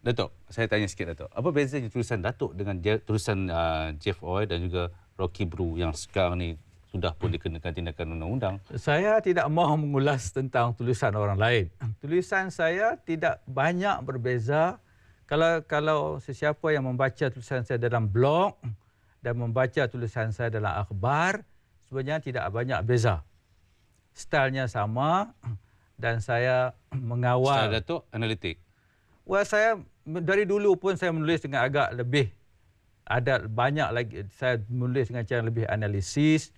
Datuk, saya tanya sikit Datuk. Apa bezanya tulisan Datuk dengan tulisan uh, Jeff Oy dan juga Rocky Brew yang sekarang ni sudah pun dikenakan tindakan undang-undang? Saya tidak mahu mengulas tentang tulisan orang lain. Tulisan saya tidak banyak berbeza. Kalau kalau sesiapa yang membaca tulisan saya dalam blog dan membaca tulisan saya dalam akhbar, sebenarnya tidak banyak beza. Stylenya sama dan saya mengawal. Style Datuk analitik. Well, saya dari dulu pun saya menulis dengan agak lebih ada banyak lagi saya menulis dengan cara lebih analisis,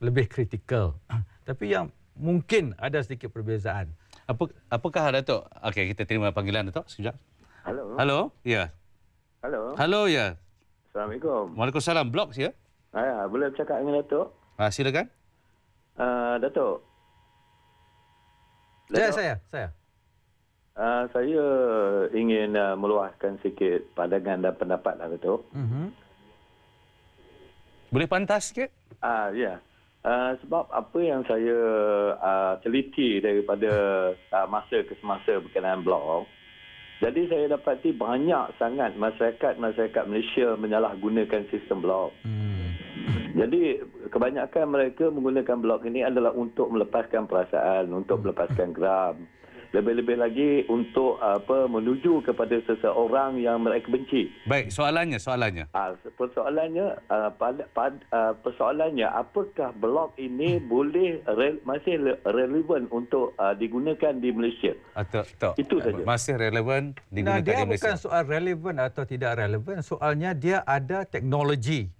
lebih kritikal. Tapi yang mungkin ada sedikit perbezaan. Apa apakah Datuk? Okey, kita terima panggilan Datuk sekejap. Halo. Halo, ya. Halo. Halo, ya. Assalamualaikum. Waalaikumsalam. Blok ya. Ha, boleh bercakap dengan Datuk? Ah, silakan. Uh, Datuk. Saya, saya, saya. Uh, saya ingin uh, meluahkan sikit pandangan dan pendapat lah, Datuk. Mm-hmm. Boleh pantas sikit? Ah, uh, ya. Yeah. Uh, sebab apa yang saya uh, teliti daripada uh, masa ke semasa berkenaan blog, jadi saya dapati banyak sangat masyarakat-masyarakat Malaysia menyalahgunakan sistem blog. Hmm. Jadi kebanyakan mereka menggunakan blog ini adalah untuk melepaskan perasaan, untuk melepaskan geram lebih-lebih lagi untuk apa menuju kepada seseorang yang mereka benci. Baik, soalannya, soalannya. Ah, persoalannya uh, pad, pad, uh, persoalannya apakah blog ini boleh re, masih relevan untuk uh, digunakan di Malaysia? Atau tak. Itu saja. Masih relevan digunakan nah, dia di Malaysia. bukan soal relevan atau tidak relevan, soalnya dia ada teknologi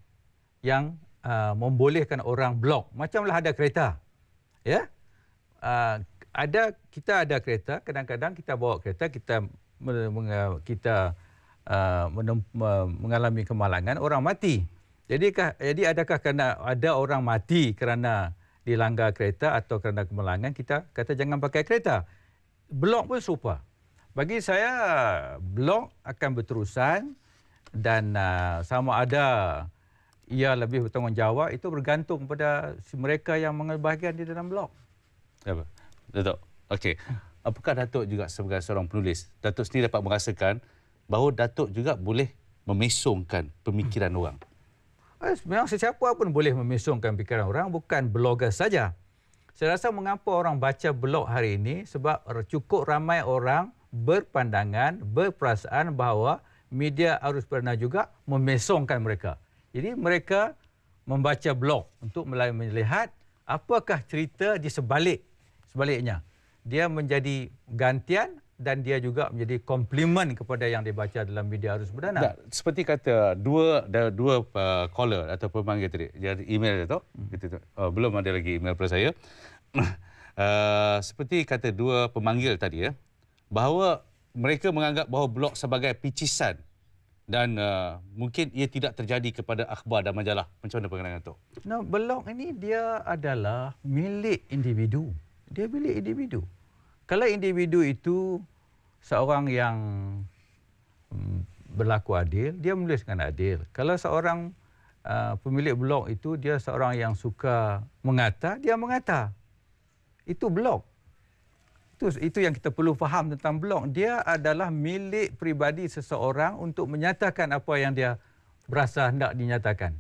yang uh, membolehkan orang blog. Macamlah ada kereta. Ya? Uh, ada kita ada kereta kadang-kadang kita bawa kereta kita kita uh, mengalami kemalangan orang mati. Jadi jadi adakah kerana ada orang mati kerana dilanggar kereta atau kerana kemalangan kita kata jangan pakai kereta. Blok pun serupa. Bagi saya blok akan berterusan dan uh, sama ada ia lebih bertanggungjawab itu bergantung pada mereka yang mengambil bahagian di dalam blok. Ya, Datuk. Okey. Apakah Datuk juga sebagai seorang penulis, Datuk sendiri dapat merasakan bahawa Datuk juga boleh memesongkan pemikiran orang? Eh, memang sesiapa pun boleh memesongkan pemikiran orang, bukan blogger saja. Saya rasa mengapa orang baca blog hari ini sebab cukup ramai orang berpandangan, berperasaan bahawa media arus perdana juga memesongkan mereka. Jadi mereka membaca blog untuk melihat apakah cerita di sebalik sebaliknya dia menjadi gantian dan dia juga menjadi komplimen kepada yang dibaca dalam media arus berdana. Tak, seperti kata dua dua uh, caller atau pemanggil tadi, dia ada email dia tu. Hmm. Gitu, uh, belum ada lagi email pada saya. uh, seperti kata dua pemanggil tadi ya, bahawa mereka menganggap bahawa blog sebagai picisan dan uh, mungkin ia tidak terjadi kepada akhbar dan majalah. Macam mana pandangan tu? No, blog ini dia adalah milik individu dia milik individu. Kalau individu itu seorang yang um, berlaku adil, dia menulis dengan adil. Kalau seorang uh, pemilik blog itu dia seorang yang suka mengata, dia mengata. Itu blog. Itu itu yang kita perlu faham tentang blog. Dia adalah milik pribadi seseorang untuk menyatakan apa yang dia berasa hendak dinyatakan.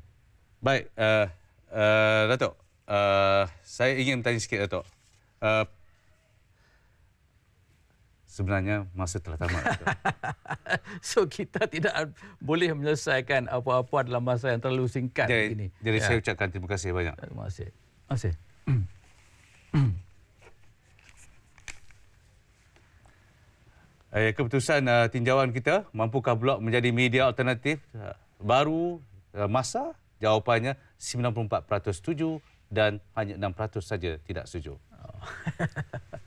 Baik, uh, uh, Datuk. Uh, saya ingin bertanya sikit, Datuk. Uh, sebenarnya masa telah tamat. so kita tidak boleh menyelesaikan apa-apa dalam masa yang terlalu singkat jadi, ini. Jadi ya. saya ucapkan terima kasih banyak. Terima kasih. Terima kasih. Eh, keputusan uh, tinjauan kita, mampukah blog menjadi media alternatif uh, baru uh, masa? Jawapannya 94% setuju dan hanya 6% saja tidak setuju. Oh.